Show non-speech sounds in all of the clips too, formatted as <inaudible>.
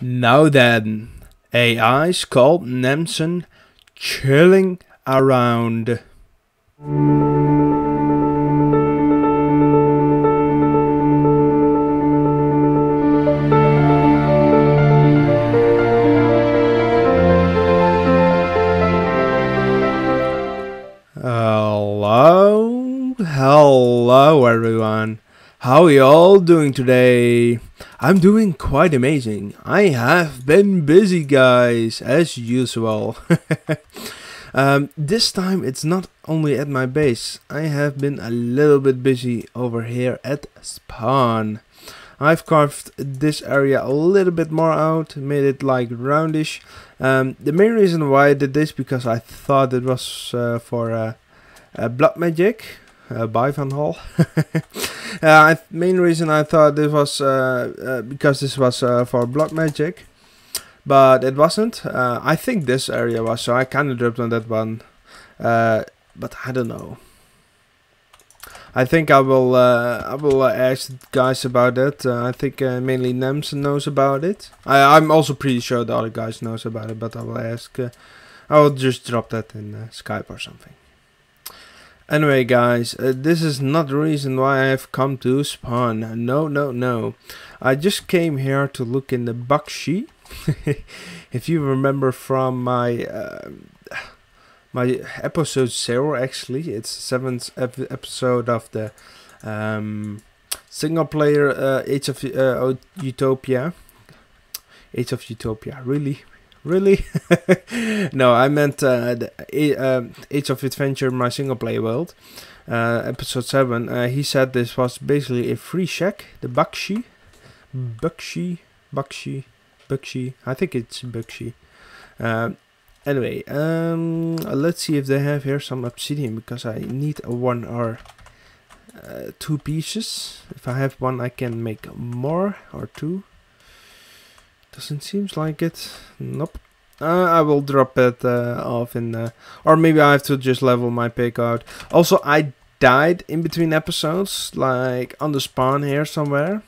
Now then, AI's called Nemson chilling around. How are you all doing today? I'm doing quite amazing. I have been busy, guys, as usual. <laughs> um, this time it's not only at my base. I have been a little bit busy over here at spawn. I've carved this area a little bit more out, made it like roundish. Um, the main reason why I did this because I thought it was uh, for uh, uh, blood magic uh, by Van Hall. <laughs> uh, main reason I thought this was uh, uh, because this was uh, for blood magic, but it wasn't. Uh, I think this area was, so I kind of dropped on that one, uh, but I don't know. I think I will uh, I will ask guys about that. Uh, I think uh, mainly Nems knows about it. I I'm also pretty sure the other guys knows about it, but I will ask. I will just drop that in Skype or something. Anyway, guys, uh, this is not the reason why I have come to spawn. No, no, no. I just came here to look in the Bakshi. <laughs> if you remember from my uh, my episode zero, actually, it's seventh ep- episode of the um, single player uh, Age of uh, Utopia. Age of Utopia, really, Really? <laughs> no, I meant uh, the uh, Age of Adventure, my single player world, uh, episode 7. Uh, he said this was basically a free shack, the Bakshi. Bakshi? Bakshi? Bakshi? I think it's Bakshi. Uh, anyway, um, let's see if they have here some obsidian because I need a one or uh, two pieces. If I have one, I can make more or two. Doesn't seems like it. Nope. Uh, I will drop it uh, off in, uh, or maybe I have to just level my pick out. Also, I died in between episodes, like on the spawn here somewhere.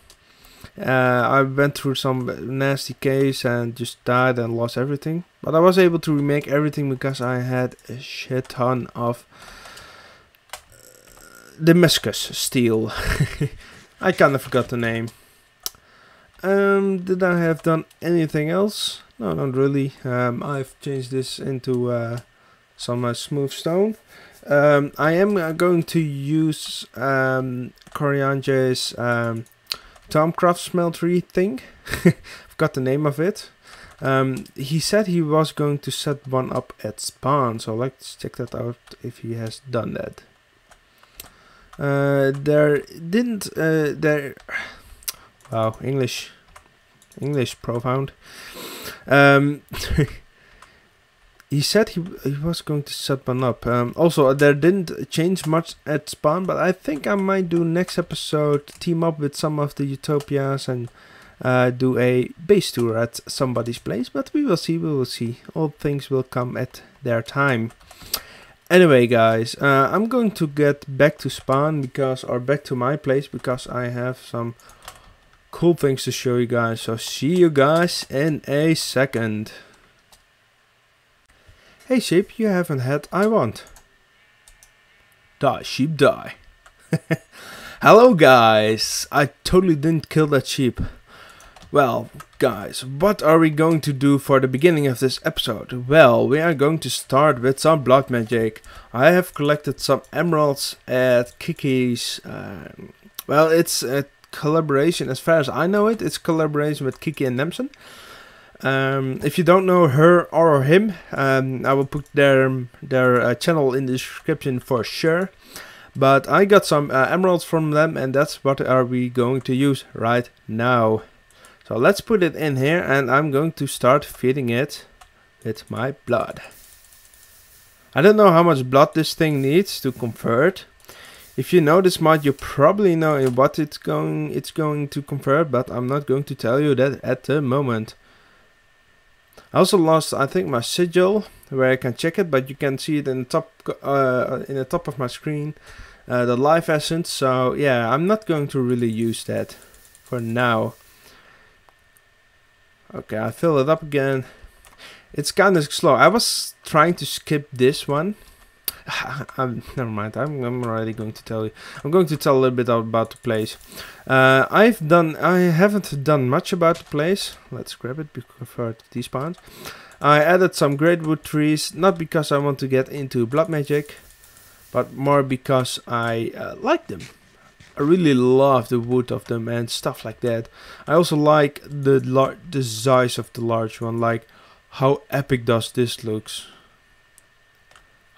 Uh, I went through some nasty case and just died and lost everything. But I was able to remake everything because I had a shit ton of uh, Damascus steel. <laughs> I kind of forgot the name. Um, did I have done anything else? No, not really. Um, I've changed this into uh, some uh, smooth stone. Um, I am uh, going to use um, Corjaantje's um, Tomcraft smeltery thing. <laughs> I've got the name of it. Um, he said he was going to set one up at spawn, so let's check that out if he has done that. Uh, there didn't uh, there. Wow, English, English profound. Um, <laughs> he said he he was going to set one up. Um, also, there didn't change much at spawn, but I think I might do next episode team up with some of the utopias and uh, do a base tour at somebody's place. But we will see. We will see. All things will come at their time. Anyway, guys, uh, I'm going to get back to spawn because, or back to my place because I have some cool things to show you guys. So see you guys in a second. Hey sheep, you haven't had I want. Die sheep die. <laughs> Hello guys, I totally didn't kill that sheep. Well, guys, what are we going to do for the beginning of this episode? Well, we are going to start with some blood magic. I have collected some emeralds at Kiki's. Uh, well, it's a collaboration, as far as I know it, it's collaboration with Kiki and Nemson. Um, if you don't know her or him, um, I will put their their uh, channel in the description for sure. But I got some uh, emeralds from them, and that's what are we going to use right now. So let's put it in here, and I'm going to start feeding it with my blood. I don't know how much blood this thing needs to convert. If you know this mod, you probably know what it's going it's going to convert, but I'm not going to tell you that at the moment. I also lost, I think, my sigil where I can check it, but you can see it in the top uh, in the top of my screen, uh, the life essence. So yeah, I'm not going to really use that for now. Okay, I fill it up again. It's kind of slow. I was trying to skip this one. <laughs> I'm, never mind. I'm, I'm already going to tell you. I'm going to tell a little bit about the place. Uh, I've done. I haven't done much about the place. Let's grab it before it despawns. I added some great wood trees, not because I want to get into blood magic, but more because I uh, like them. I really love the wood of them and stuff like that. I also like the the size of the large one. Like how epic does this looks.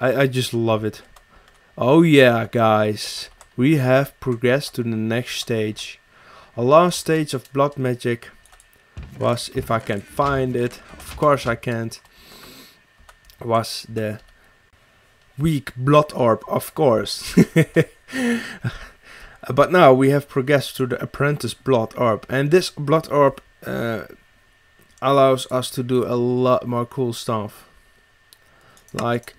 I, I just love it. Oh yeah, guys. We have progressed to the next stage. A last stage of blood magic was, if I can find it, of course I can't, was the weak blood orb, of course. <laughs> but now we have progressed to the apprentice blood orb. And this blood orb uh, allows us to do a lot more cool stuff. Like,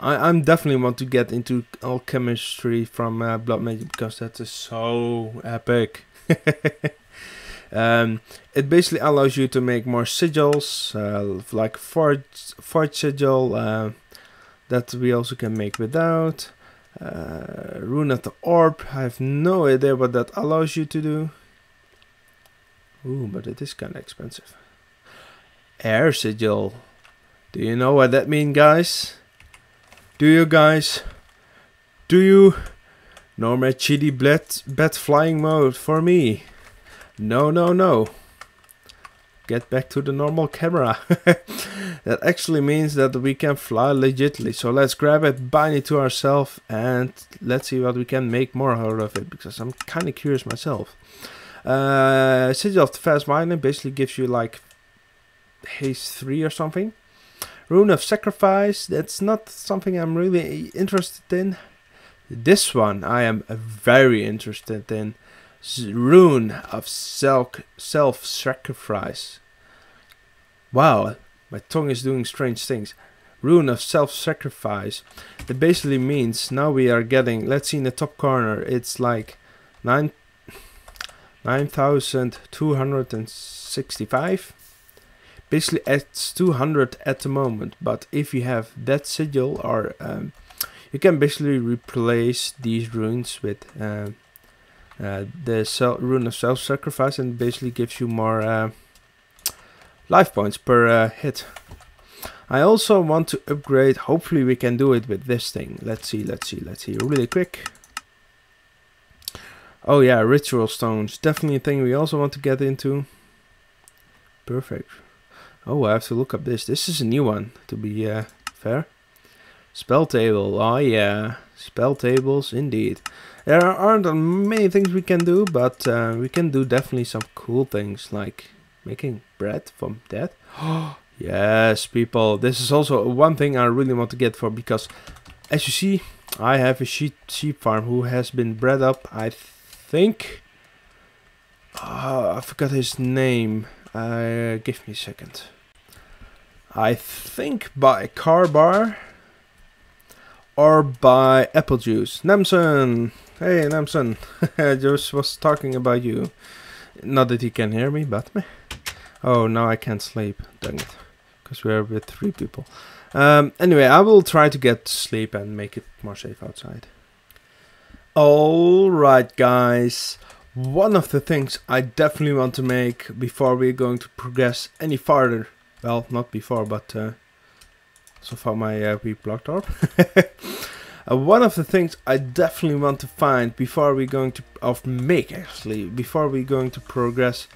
I, am definitely want to get into alchemistry from uh, blood magic because that is so epic. <laughs> um, it basically allows you to make more sigils, uh, like forge, forge sigil, uh, that we also can make without. Uh, rune of the orb, I have no idea what that allows you to do. Ooh, but it is kind of expensive. Air sigil. Do you know what that means, guys? Do you guys? Do you? No more chitty bat, bat flying mode for me. No, no, no. Get back to the normal camera. <laughs> that actually means that we can fly legitly. So let's grab it, bind it to ourselves, and let's see what we can make more out of it. Because I'm kind of curious myself. Uh, Sigil of the Fast Mining basically gives you like haste 3 or something. Rune of Sacrifice, that's not something I'm really interested in. This one I am very interested in. Rune of Self-Sacrifice. Wow, my tongue is doing strange things. Rune of Self-Sacrifice. That basically means now we are getting, let's see in the top corner, it's like 9 9265 basically it's 200 at the moment but if you have that sigil or um, you can basically replace these runes with uh, uh, the rune of self-sacrifice and basically gives you more uh, life points per uh, hit. I also want to upgrade hopefully we can do it with this thing. Let's see let's see let's see really quick. Oh yeah ritual stones definitely a thing we also want to get into. Perfect Oh, I have to look up this. This is a new one, to be uh, fair. Spell table. Oh, yeah. Spell tables, indeed. There aren't many things we can do, but uh, we can do definitely some cool things, like making bread from dead. <gasps> yes, people. This is also one thing I really want to get for, because as you see, I have a sheep, sheep farm who has been bred up, I think... Oh, I forgot his name. Uh, give me a second. I think by Carbar or by Apple Juice. Namson! Hey Namson, I <laughs> just was talking about you. Not that you can hear me, but me. Oh, now I can't sleep. Dang it. Because we're with three people. Um, anyway, I will try to get sleep and make it more safe outside. Alright guys, one of the things I definitely want to make before we're going to progress any farther well, not before, but uh, so far my uh, we blocked orb. <laughs> uh, one of the things I definitely want to find before we're going to, of make actually, before we're going to progress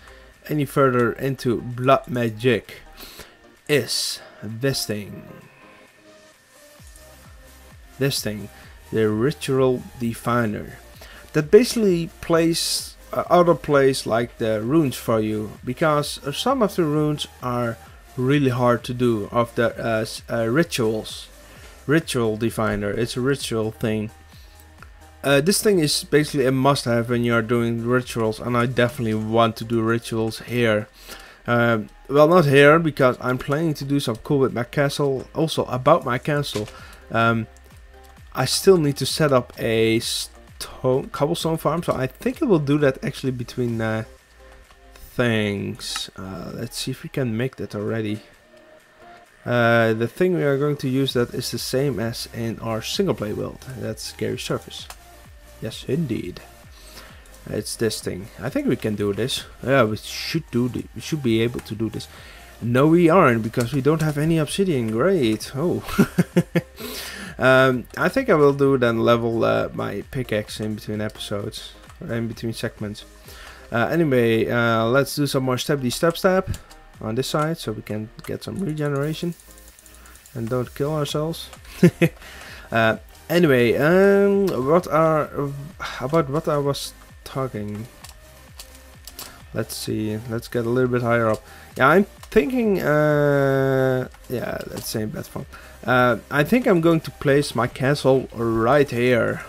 any further into blood magic is this thing. This thing, the ritual diviner. That basically plays uh, other plays like the runes for you because some of the runes are really hard to do of the uh, uh, rituals. Ritual diviner, it's a ritual thing. Uh, this thing is basically a must-have when you are doing rituals, and I definitely want to do rituals here. Um, well, not here because I'm planning to do some cool with my castle. Also, about my castle, um, I still need to set up a stone, cobblestone farm, so I think I will do that actually between uh, things. Uh, let's see if we can make that already. Uh, the thing we are going to use that is the same as in our single play build. That's Gary Surface. Yes, indeed. It's this thing. I think we can do this. Yeah, we should do. we should be able to do this. No, we aren't because we don't have any obsidian. Great. Oh. <laughs> um, I think I will do then level uh, my pickaxe in between episodes, or in between segments. Uh, anyway, uh, let's do some more step step step on this side so we can get some regeneration and don't kill ourselves. <laughs> uh, anyway, um, what are about what I was talking? Let's see. Let's get a little bit higher up. Yeah, I'm thinking. Uh, yeah, let's say platform. Uh, I think I'm going to place my castle right here.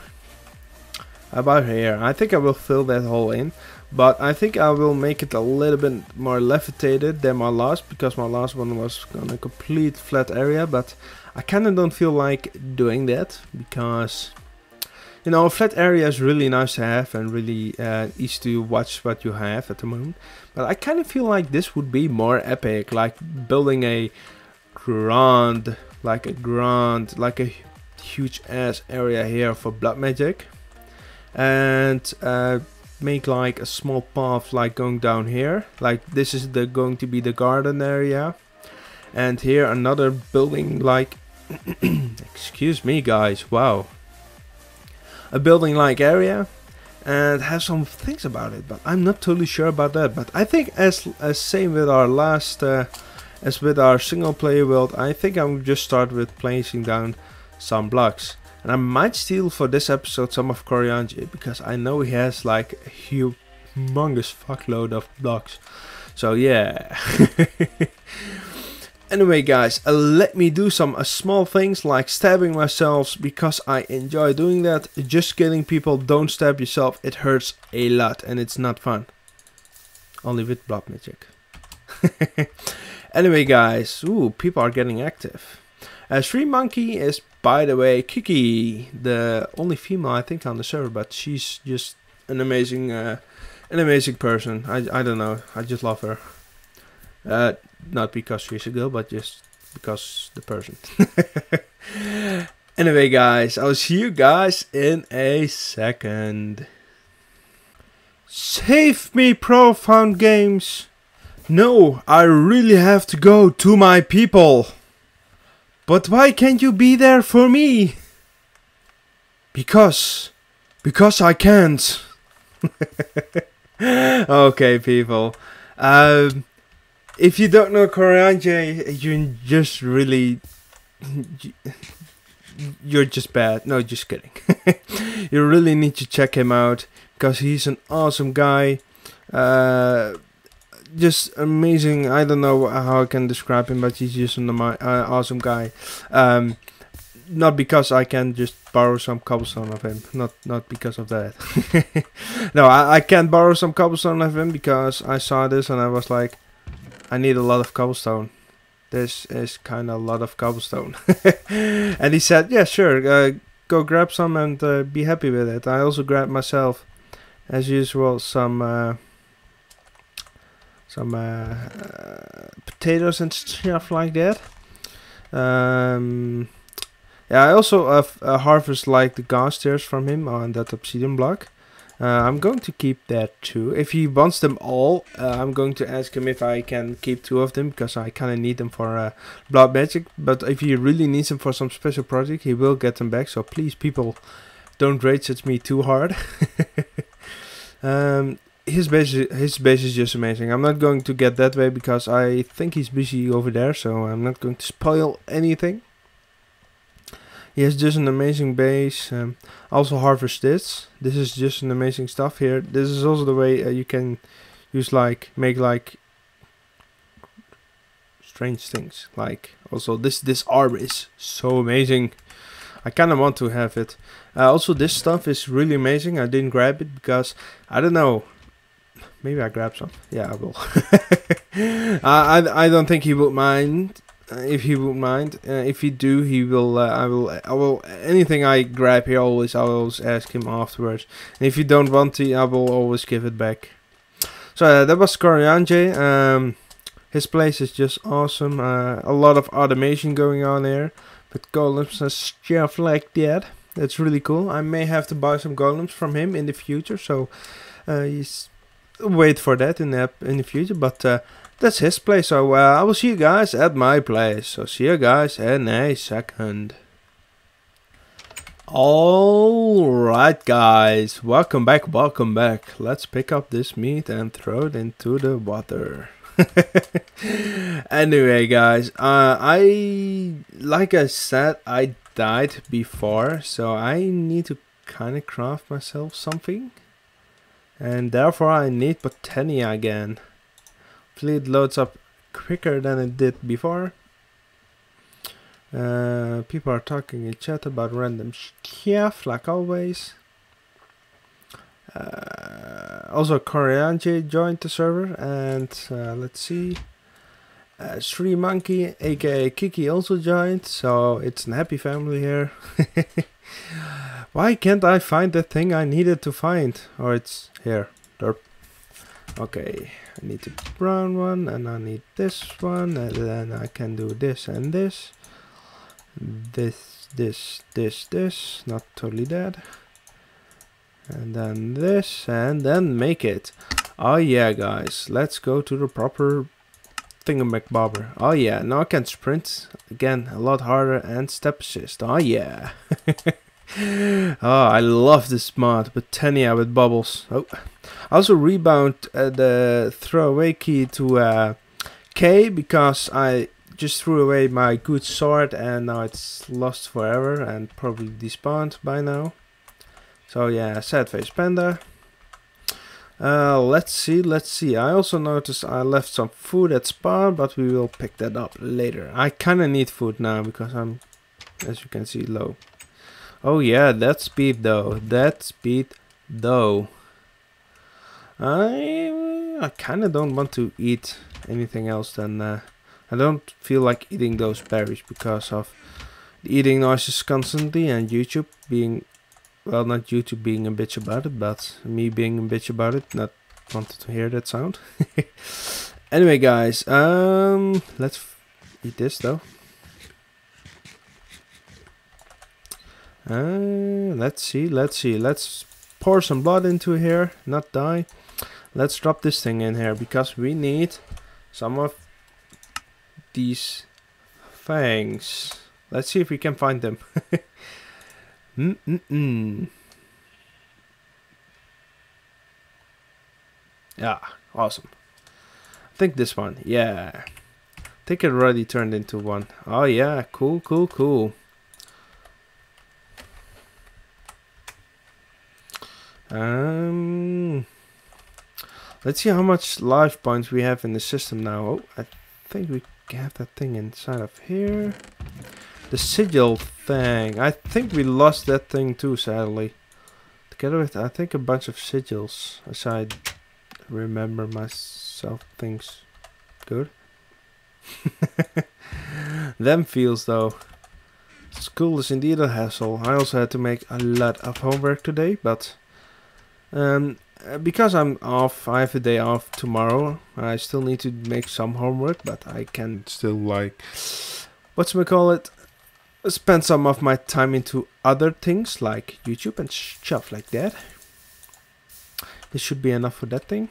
About here. I think I will fill that hole in. But I think I will make it a little bit more levitated than my last because my last one was on a complete flat area. But I kind of don't feel like doing that because you know, a flat area is really nice to have and really uh, easy to watch what you have at the moment. But I kind of feel like this would be more epic, like building a grand, like a grand, like a huge ass area here for blood magic. And uh, make like a small path like going down here. Like this is the going to be the garden area. And here another building like <clears throat> excuse me guys wow. A building like area and have some things about it but I'm not totally sure about that. But I think as as same with our last uh, as with our single player world I think I will just start with placing down some blocks and I might steal for this episode some of Corjaantje because I know he has like a humongous fuckload of blocks. So yeah. <laughs> anyway guys, uh, let me do some uh, small things like stabbing myself because I enjoy doing that. Just kidding people, don't stab yourself, it hurts a lot and it's not fun. Only with blood magic. <laughs> anyway guys, ooh, people are getting active. Uh, Sri Monkey is by the way, Kiki, the only female I think on the server, but she's just an amazing, uh, an amazing person. I, I don't know, I just love her. Uh, not because she's a girl, but just because the person. <laughs> anyway, guys, I'll see you guys in a second. Save me, Profound Games! No, I really have to go to my people. But why can't you be there for me? Because. Because I can't. <laughs> okay, people. Um, if you don't know Corjaantje, you just really. You're just bad. No, just kidding. <laughs> you really need to check him out because he's an awesome guy. Uh, just amazing. I don't know how I can describe him, but he's just an uh, awesome guy. Um, not because I can just borrow some cobblestone of him. Not not because of that. <laughs> no, I, I can borrow some cobblestone of him because I saw this and I was like, I need a lot of cobblestone. This is kind of a lot of cobblestone. <laughs> and he said, yeah, sure, uh, go grab some and uh, be happy with it. I also grabbed myself, as usual, some... Uh, some uh, uh, potatoes and stuff like that. Um, yeah, I also uh, uh, harvest like the ghast tears from him on that obsidian block. Uh, I'm going to keep that too. If he wants them all, uh, I'm going to ask him if I can keep two of them because I kind of need them for uh, blood magic. But if he really needs them for some special project, he will get them back. So please, people, don't rage at me too hard. <laughs> um, his base his base is just amazing. I'm not going to get that way because I think he's busy over there, so I'm not going to spoil anything. He has just an amazing base. Um, also harvest this. This is just an amazing stuff here. This is also the way uh, you can use like make like strange things. Like also this this arm is so amazing. I kind of want to have it. Uh, also this stuff is really amazing. I didn't grab it because I don't know maybe I grab some. Yeah, I will. <laughs> I, I don't think he would mind. Uh, if he would mind, uh, if he do, he will. Uh, I will. I will. Anything I grab here, always I will always ask him afterwards. And if you don't want to, I will always give it back. So uh, that was Corjaantje. Um, his place is just awesome. Uh, a lot of automation going on there. With golems and stuff like that. That's really cool. I may have to buy some golems from him in the future. So uh, wait for that in the, in the future. But uh, that's his place. So uh, I will see you guys at my place. So see you guys in a second. Alright guys, welcome back, welcome back. Let's pick up this meat and throw it into the water. <laughs> anyway guys, uh, I, like I said, I died before, so I need to kind of craft myself something. And therefore I need Botania again. It loads up quicker than it did before. Uh, people are talking in chat about random stuff, like always. Uh, also, Corjaantje joined the server, and uh, let's see. Uh, Sri Monkey, aka Kiki, also joined, so it's a happy family here. <laughs> Why can't I find the thing I needed to find? Oh, it's here. Derp. Okay, I need the brown one, and I need this one, and then I can do this and this this, this, this, this, not totally dead. And then this, and then make it. Oh yeah, guys, let's go to the proper thingamabobber. Oh yeah, now I can sprint again a lot harder and step assist. Oh yeah. <laughs> oh, <laughs> I love this mod, Botania with bubbles. Oh, I also rebound uh, the throwaway key to uh, K because I just threw away my good sword and now it's lost forever and probably despawned by now. So yeah, sad face panda. Uh, let's see, let's see. I also noticed I left some food at spawn, but we will pick that up later. I kinda need food now because I'm, as you can see, low. Oh yeah, that speed though. That speed though. I, I kinda don't want to eat anything else than uh, I don't feel like eating those berries because of eating noises constantly and YouTube being, well, not YouTube being a bitch about it, but me being a bitch about it, not wanted to hear that sound. <laughs> anyway, guys, um, let's eat this though. Uh, let's see, let's see, let's pour some blood into here, not die. Let's drop this thing in here because we need some of these fangs. Let's see if we can find them. <laughs> mm -mm -mm. Yeah, awesome. I think this one, yeah. I think it already turned into one. Oh yeah, cool, cool, cool. Um, let's see how much life points we have in the system now. Oh, I think we have that thing inside of here. The sigil thing. I think we lost that thing too, sadly. Together with, I think, a bunch of sigils. As I remember myself things good. <laughs> Them feels though. School is indeed a hassle. I also had to make a lot of homework today, but um, uh, because I'm off, I have a day off tomorrow. I still need to make some homework, but I can still like, what's we call it, spend some of my time into other things like YouTube and stuff like that. This should be enough for that thing.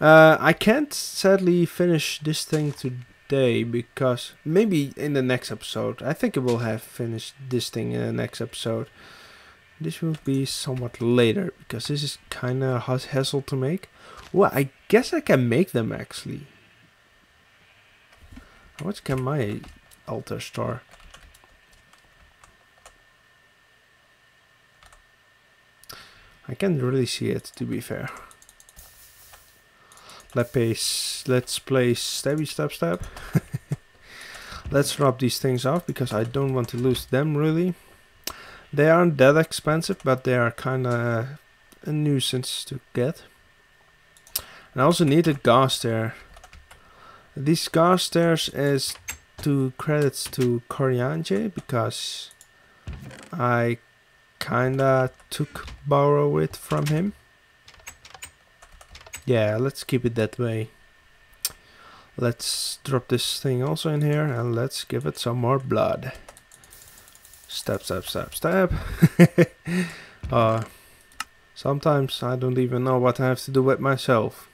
Uh, I can't sadly finish this thing today because maybe in the next episode. I think I will have finished this thing in the next episode. This will be somewhat later because this is kind of a hassle to make. Well, I guess I can make them actually. How much can my altar store? I can't really see it to be fair. Let's play, let's play stabby stab stab. <laughs> let's drop these things off because I don't want to lose them really. They aren't that expensive, but they are kind of a nuisance to get. And I also need a ghast tear. These ghast tears is two credits to Corjaantje because I kinda took borrow it from him. Yeah, let's keep it that way. Let's drop this thing also in here and let's give it some more blood. Step, step, step, step. <laughs> uh, sometimes I don't even know what I have to do with myself.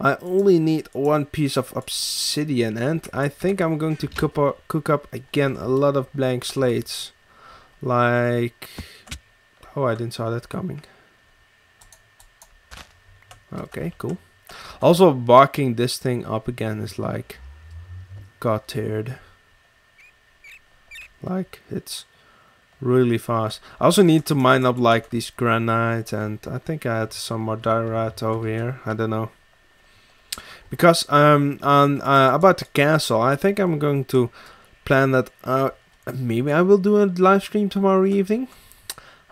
I only need one piece of obsidian and I think I'm going to cook up, cook up again a lot of blank slates. Like... Oh, I didn't saw that coming. Okay, cool. Also, barking this thing up again is like... God tiered. Like, it's really fast. I also need to mine up like these granite and I think I had some more diorite over here. I don't know because um on uh, about the castle i think i'm going to plan that uh maybe i will do a live stream tomorrow evening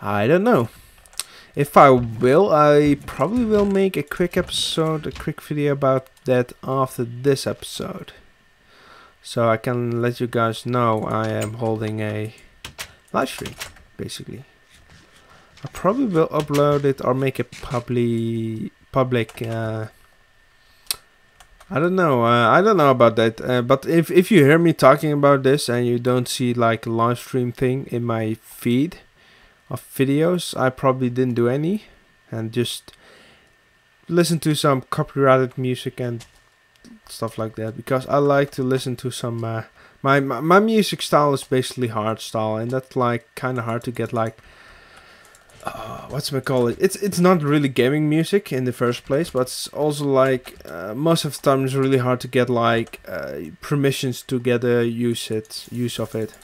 i don't know if i will i probably will make a quick episode a quick video about that after this episode so i can let you guys know i am holding a live stream basically i probably will upload it or make it public public uh I don't know. Uh, I don't know about that. Uh, but if if you hear me talking about this and you don't see like a live stream thing in my feed of videos, I probably didn't do any, and just listen to some copyrighted music and stuff like that because I like to listen to some. Uh, my, my my music style is basically hard style, and that's like kind of hard to get like uh, what's my call it? It's it's not really gaming music in the first place, but it's also like uh, most of the time it's really hard to get like uh, permissions to get a use it use of it.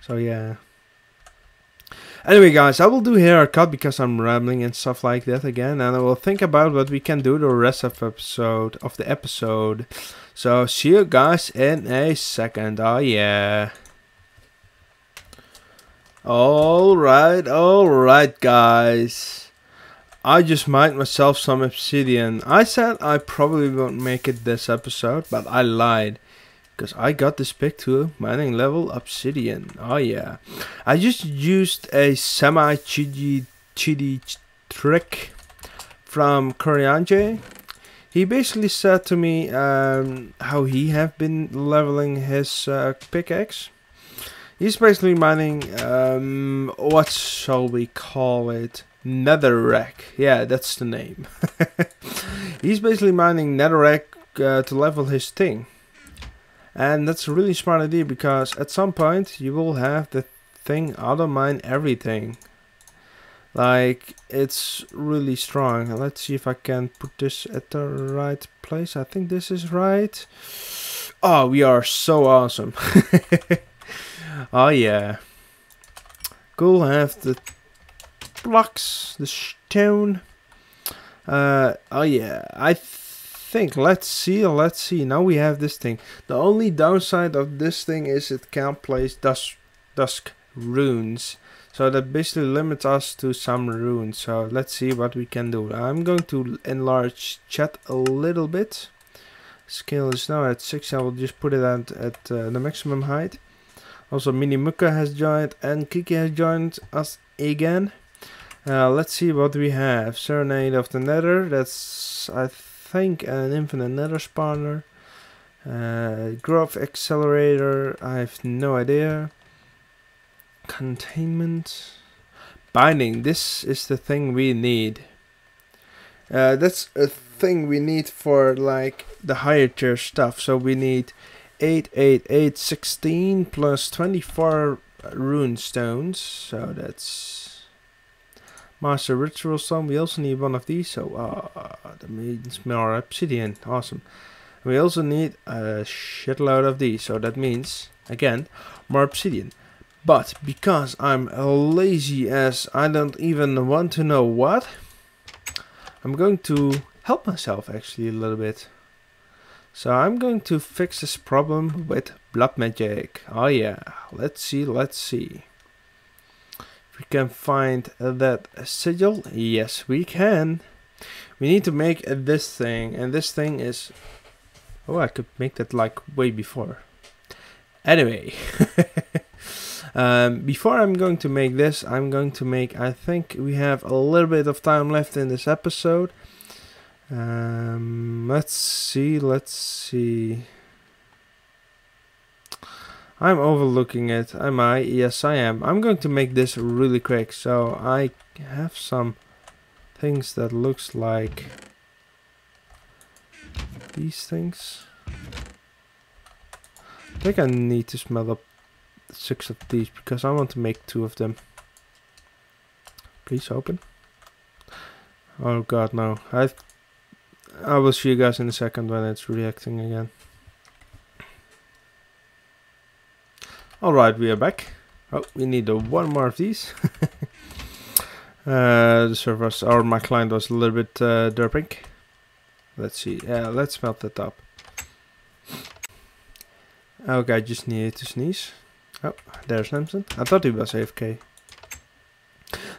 So yeah. Anyway, guys, I will do here a cut because I'm rambling and stuff like that again, and I will think about what we can do the rest of episode of the episode. So see you guys in a second. Oh yeah. Alright, alright guys. I just mined myself some obsidian. I said I probably won't make it this episode, but I lied. Because I got this pick to mining level obsidian. Oh yeah. I just used a semi-cheaty cheaty trick from Corjaantje. He basically said to me um, how he have been leveling his uh, pickaxe. He's basically mining, um, what shall we call it? Netherrack. Yeah, that's the name. <laughs> He's basically mining Netherrack uh, to level his thing. And that's a really smart idea because at some point you will have the thing auto mine everything. Like, it's really strong. Let's see if I can put this at the right place. I think this is right. Oh, we are so awesome. <laughs> Oh yeah. Go have the blocks, the stone. Uh, oh yeah, I think, let's see, let's see. Now we have this thing. The only downside of this thing is it can't place dusk, dusk runes. So that basically limits us to some runes. So let's see what we can do. I'm going to enlarge chat a little bit. Scale is now at 6. I will just put it at, at uh, the maximum height. Also, Mini Muka has joined and Kiki has joined us again. Uh, let's see what we have. Serenade of the Nether. That's, I think, an infinite Nether spawner. Uh, growth Accelerator. I have no idea. Containment. Binding. This is the thing we need. Uh, that's a thing we need for like the higher tier stuff. So we need 8, 8, 8, 16 plus 24 rune stones. So that's Master Ritual Stone. We also need one of these. So uh, that means more obsidian. Awesome. We also need a shitload of these. So that means, again, more obsidian. But because I'm a lazy as I don't even want to know what, I'm going to help myself actually a little bit. So I'm going to fix this problem with blood magic. Oh yeah, let's see, let's see. We can find that sigil, yes we can. We need to make this thing, and this thing is... Oh, I could make that like way before. Anyway, <laughs> Um, before I'm going to make this, I'm going to make, I think we have a little bit of time left in this episode. Um, let's see, let's see. I'm overlooking it, am I? Yes, I am. I'm going to make this really quick, so I have some things that looks like these things. I think I need to smell up six of these because I want to make two of them. Please open. Oh god, no. I I will see you guys in a second when it's reacting again. Alright, we are back. Oh, we need uh, one more of these. <laughs> uh, the servers, or my client was a little bit uh, derping. Let's see. Yeah, let's melt that up. Okay, I just needed to sneeze. Oh, there's Namson. I thought he was AFK.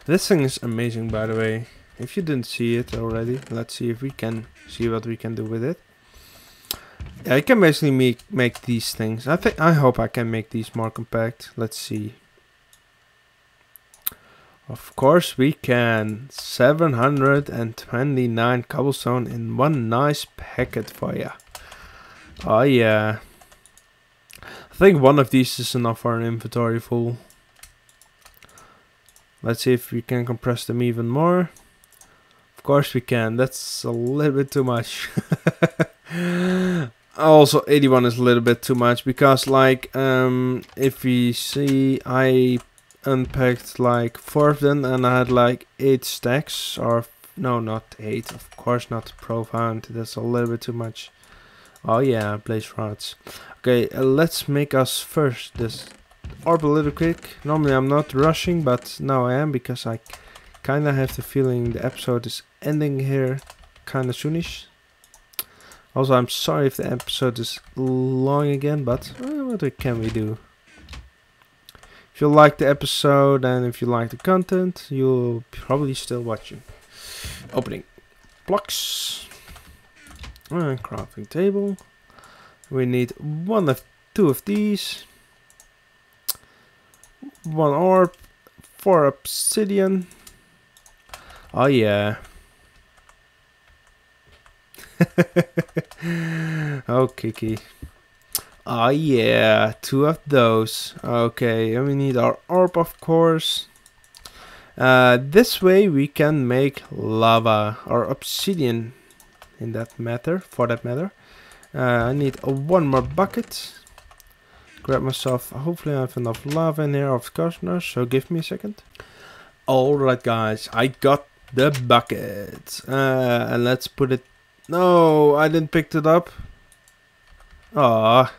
This thing is amazing, by the way. If you didn't see it already, let's see if we can see what we can do with it. Yeah, I can basically make make these things. I think I hope I can make these more compact. Let's see. Of course we can. 729 cobblestone in one nice packet for you. Oh yeah. I think one of these is enough for an inventory full. Let's see if we can compress them even more. Of course we can. That's a little bit too much. <laughs> also 81 is a little bit too much because like um if we see I unpacked like four of them and I had like eight stacks or no not eight of course not profound that's a little bit too much. Oh yeah blaze rods. Okay uh, let's make us first this orb a little quick. Normally I'm not rushing but now I am because I kinda have the feeling the episode is ending here kinda soonish also I'm sorry if the episode is long again but what can we do if you like the episode and if you like the content, you'll probably still watching. Opening blocks. And crafting table. We need one of two of these. One orb. Four obsidian. Oh yeah. Okay, <laughs> key. Oh yeah, two of those. Okay, we need our orb of course. Uh, this way we can make lava or obsidian in that matter, for that matter. Uh, I need one more bucket. Grab myself, hopefully I have enough lava in here, of course not, so give me a second. Alright guys, I got the bucket. Uh, and let's put it... No, I didn't pick it up. Ah.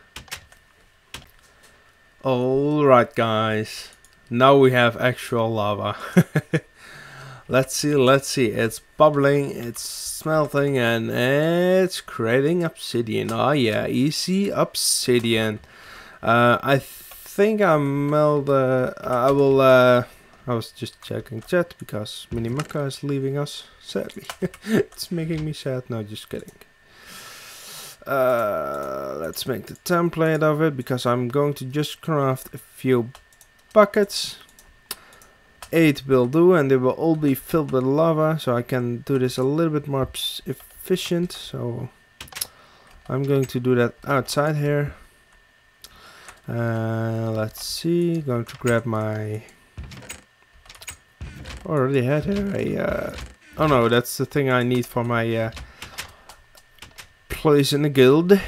Alright guys, now we have actual lava. <laughs> let's see, let's see, it's bubbling, it's smelting and it's creating obsidian. Oh yeah, easy obsidian. Uh, I think I melt, uh, I will, uh, I was just checking chat because Minimaka is leaving us, sadly. <laughs> it's making me sad, no just kidding. Uh, let's make the template of it because I'm going to just craft a few buckets. Eight will do and they will all be filled with lava so I can do this a little bit more efficient. So I'm going to do that outside here. Uh, let's see, going to grab my already had a uh, oh no that's the thing I need for my uh, place in the guild.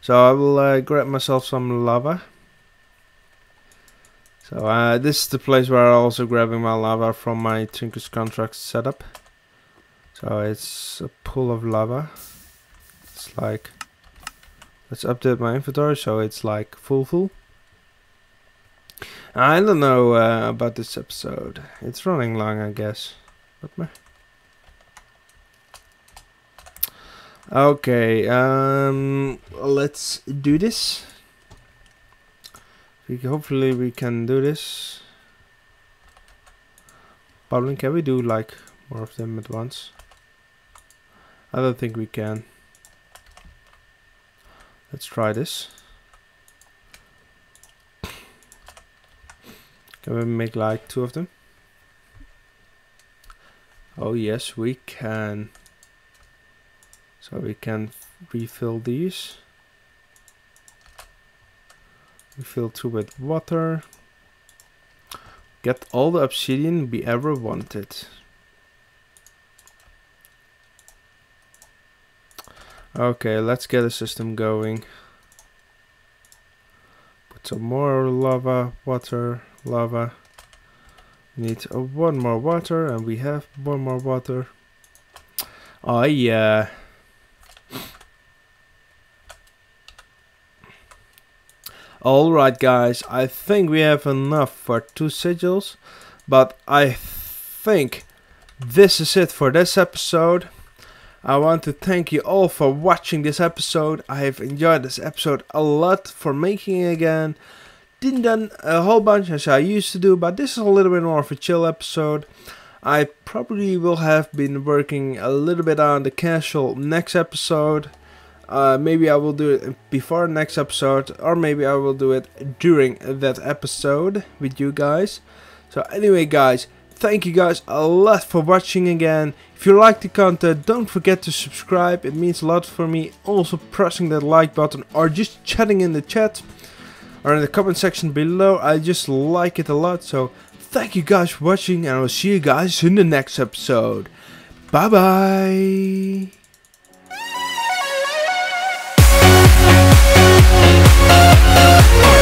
So I will uh, grab myself some lava. So uh, this is the place where I'm also grabbing my lava from my Tinker's Construct setup. So it's a pool of lava. It's like, let's update my inventory so it's like full full. I don't know uh, about this episode. It's running long I guess. Okay, um, let's do this. We hopefully we can do this. Problem, can we do like more of them at once? I don't think we can. Let's try this. Can we make like two of them? Oh yes, we can. So we can refill these. Refill two with water. Get all the obsidian we ever wanted. Okay, let's get a system going. Put some more lava, water, lava. Need uh, one more water, and we have one more water. Oh yeah. Alright guys, I think we have enough for two sigils, but I think this is it for this episode. I want to thank you all for watching this episode. I have enjoyed this episode a lot for making it again. Didn't done a whole bunch as I used to do, but this is a little bit more of a chill episode. I probably will have been working a little bit on the casual next episode. Uh, maybe I will do it before next episode, or maybe I will do it during that episode with you guys. So anyway guys, thank you guys a lot for watching again. If you like the content, don't forget to subscribe. It means a lot for me. Also pressing that like button or just chatting in the chat or in the comment section below. I just like it a lot. So thank you guys for watching and I will see you guys in the next episode. Bye bye. Yeah.